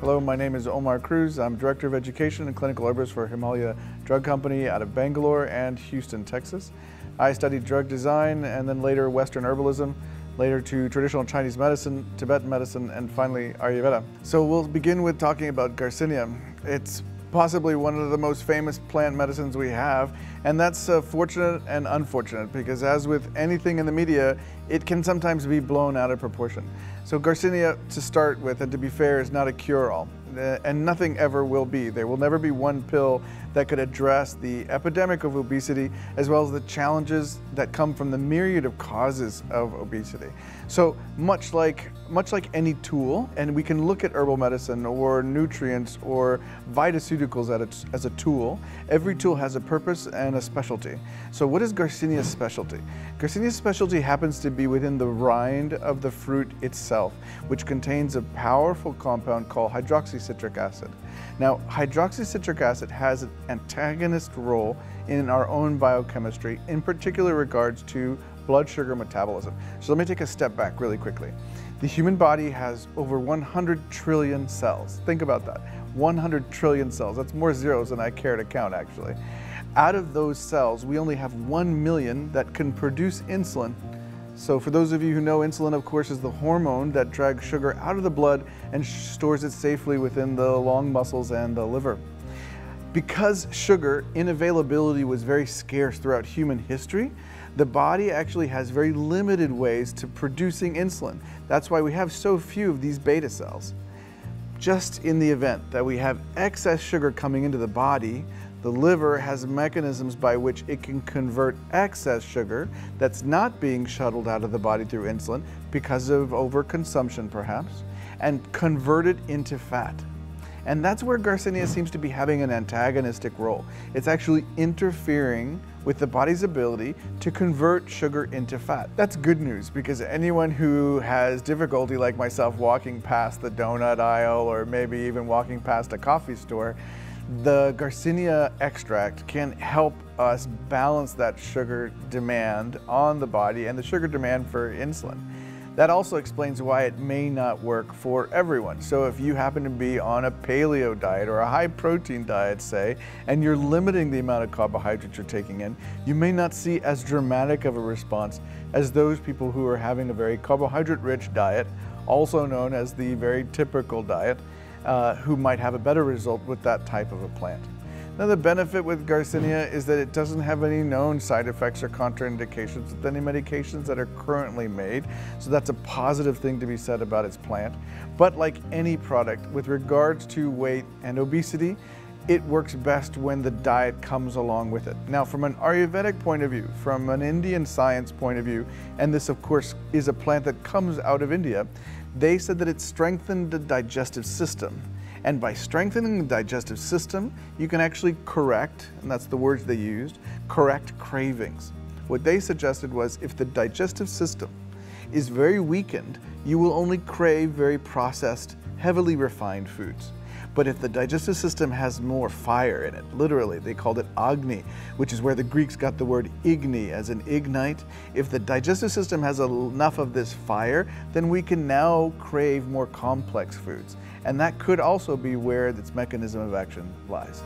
Hello, my name is Omar Cruz. I'm Director of Education and Clinical Herbalist for Himalaya Drug Company out of Bangalore and Houston, Texas. I studied drug design and then later Western herbalism, later to traditional Chinese medicine, Tibetan medicine, and finally Ayurveda. So we'll begin with talking about Garcinia. It's possibly one of the most famous plant medicines we have, and that's uh, fortunate and unfortunate because as with anything in the media, it can sometimes be blown out of proportion. So Garcinia, to start with, and to be fair, is not a cure-all, uh, and nothing ever will be. There will never be one pill that could address the epidemic of obesity as well as the challenges that come from the myriad of causes of obesity. So much like, much like any tool, and we can look at herbal medicine or nutrients or vitaceuticals as a tool, every tool has a purpose and a specialty. So what is Garcinia's specialty? Garcinia's specialty happens to be within the rind of the fruit itself, which contains a powerful compound called hydroxycitric acid. Now, hydroxycitric acid has an antagonist role in our own biochemistry, in particular regards to blood sugar metabolism. So let me take a step back really quickly. The human body has over 100 trillion cells. Think about that. 100 trillion cells. That's more zeros than I care to count, actually. Out of those cells, we only have 1 million that can produce insulin so for those of you who know, insulin, of course, is the hormone that drags sugar out of the blood and stores it safely within the long muscles and the liver. Because sugar in availability was very scarce throughout human history, the body actually has very limited ways to producing insulin. That's why we have so few of these beta cells. Just in the event that we have excess sugar coming into the body, the liver has mechanisms by which it can convert excess sugar that's not being shuttled out of the body through insulin because of overconsumption perhaps, and convert it into fat. And that's where Garcinia seems to be having an antagonistic role. It's actually interfering with the body's ability to convert sugar into fat. That's good news because anyone who has difficulty like myself walking past the donut aisle or maybe even walking past a coffee store the Garcinia extract can help us balance that sugar demand on the body and the sugar demand for insulin. That also explains why it may not work for everyone. So if you happen to be on a paleo diet or a high protein diet, say, and you're limiting the amount of carbohydrates you're taking in, you may not see as dramatic of a response as those people who are having a very carbohydrate rich diet, also known as the very typical diet, uh, who might have a better result with that type of a plant. Now the benefit with Garcinia is that it doesn't have any known side effects or contraindications with any medications that are currently made. So that's a positive thing to be said about its plant. But like any product, with regards to weight and obesity, it works best when the diet comes along with it. Now, from an Ayurvedic point of view, from an Indian science point of view, and this of course is a plant that comes out of India, they said that it strengthened the digestive system. And by strengthening the digestive system, you can actually correct, and that's the words they used, correct cravings. What they suggested was if the digestive system is very weakened, you will only crave very processed, heavily refined foods. But if the digestive system has more fire in it, literally, they called it agni, which is where the Greeks got the word igni as an ignite. If the digestive system has enough of this fire, then we can now crave more complex foods. And that could also be where its mechanism of action lies.